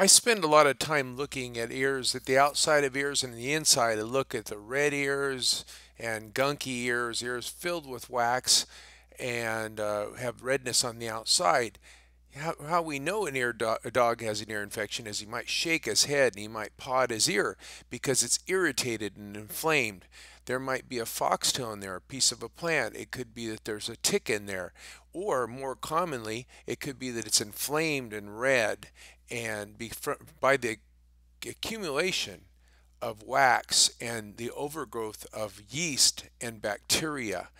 I spend a lot of time looking at ears, at the outside of ears and the inside. I look at the red ears and gunky ears, ears filled with wax and uh, have redness on the outside. How, how we know an ear do a dog has an ear infection is he might shake his head and he might paw at his ear because it's irritated and inflamed. There might be a foxtail in there, a piece of a plant. It could be that there's a tick in there. Or more commonly, it could be that it's inflamed and red and by the accumulation of wax and the overgrowth of yeast and bacteria.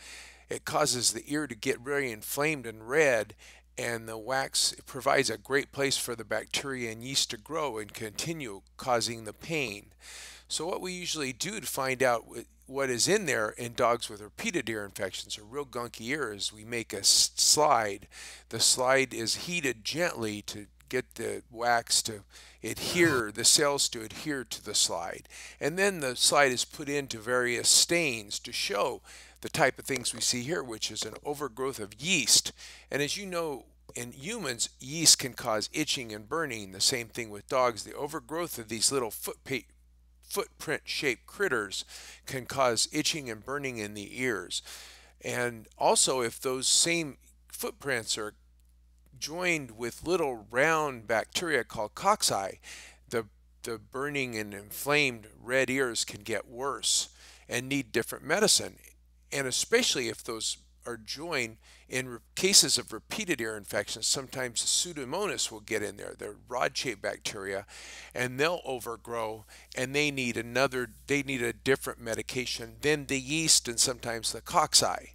It causes the ear to get very inflamed and red and the wax provides a great place for the bacteria and yeast to grow and continue causing the pain. So what we usually do to find out what is in there in dogs with repeated ear infections or real gunky ears, we make a slide. The slide is heated gently to get the wax to adhere, the cells to adhere to the slide. And then the slide is put into various stains to show the type of things we see here, which is an overgrowth of yeast. And as you know, in humans, yeast can cause itching and burning. The same thing with dogs. The overgrowth of these little footprint shaped critters can cause itching and burning in the ears. And also, if those same footprints are joined with little round bacteria called cocci, the, the burning and inflamed red ears can get worse and need different medicine. And especially if those are joined in cases of repeated ear infections, sometimes Pseudomonas will get in there. They're rod-shaped bacteria, and they'll overgrow, and they need another, they need a different medication than the yeast and sometimes the cocci.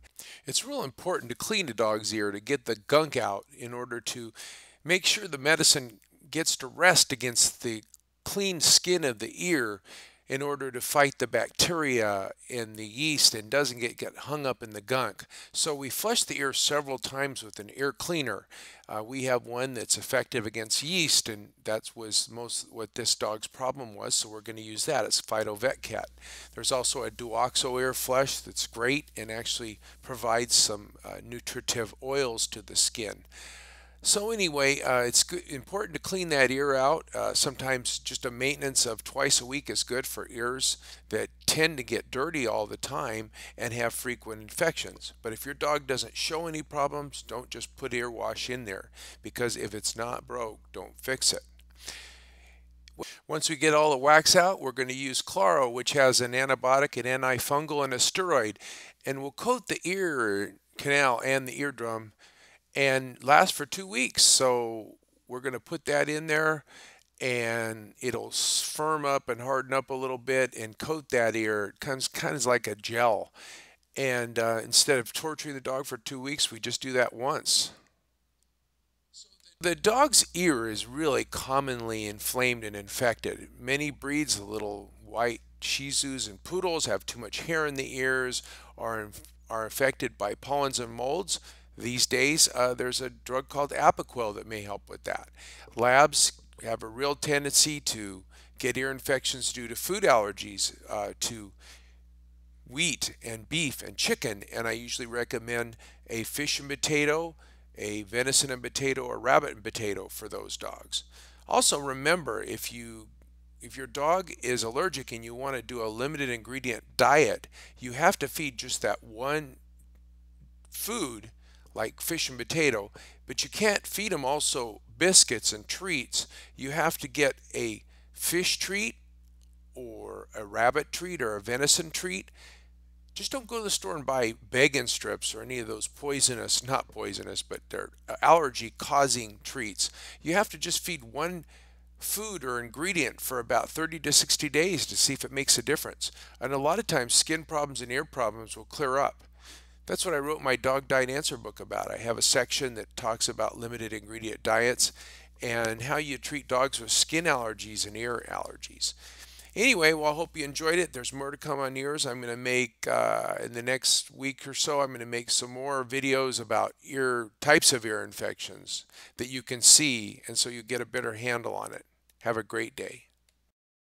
It's real important to clean a dog's ear to get the gunk out in order to make sure the medicine gets to rest against the clean skin of the ear in order to fight the bacteria in the yeast and doesn't get, get hung up in the gunk. So we flush the ear several times with an ear cleaner. Uh, we have one that's effective against yeast and that was most what this dog's problem was so we're going to use that. It's Fido Vet Cat. There's also a Douxo ear flush that's great and actually provides some uh, nutritive oils to the skin. So anyway, uh, it's good, important to clean that ear out. Uh, sometimes just a maintenance of twice a week is good for ears that tend to get dirty all the time and have frequent infections. But if your dog doesn't show any problems, don't just put ear wash in there because if it's not broke, don't fix it. Once we get all the wax out, we're going to use Claro, which has an antibiotic, an antifungal, and a steroid. And we'll coat the ear canal and the eardrum and last for two weeks. So we're going to put that in there and it'll firm up and harden up a little bit and coat that ear. It comes kind of like a gel. And uh, instead of torturing the dog for two weeks, we just do that once. The dog's ear is really commonly inflamed and infected. Many breeds of little white Shih Tzus and Poodles have too much hair in the ears, are, are affected by pollens and molds. These days, uh, there's a drug called Apoquel that may help with that. Labs have a real tendency to get ear infections due to food allergies uh, to wheat and beef and chicken, and I usually recommend a fish and potato, a venison and potato, or rabbit and potato for those dogs. Also remember, if you if your dog is allergic and you want to do a limited ingredient diet, you have to feed just that one food like fish and potato, but you can't feed them also biscuits and treats. You have to get a fish treat or a rabbit treat or a venison treat. Just don't go to the store and buy bacon strips or any of those poisonous, not poisonous, but they're uh, allergy causing treats. You have to just feed one food or ingredient for about 30 to 60 days to see if it makes a difference. And a lot of times skin problems and ear problems will clear up. That's what I wrote my dog diet answer book about. I have a section that talks about limited ingredient diets and how you treat dogs with skin allergies and ear allergies. Anyway, well, I hope you enjoyed it. There's more to come on ears. I'm going to make, uh, in the next week or so, I'm going to make some more videos about ear types of ear infections that you can see, and so you get a better handle on it. Have a great day.